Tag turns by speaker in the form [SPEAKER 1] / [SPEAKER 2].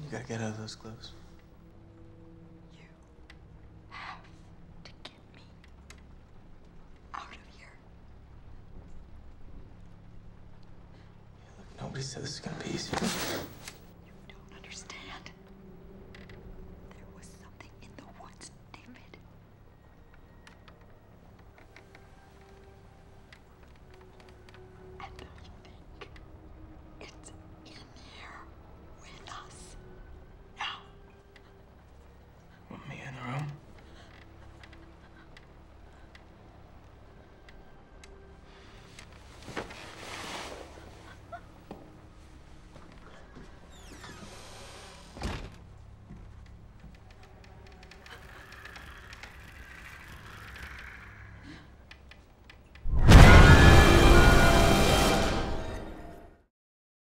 [SPEAKER 1] You gotta get out of those clothes.
[SPEAKER 2] You have to get me out of here.
[SPEAKER 1] Look, nobody said this is gonna be easy.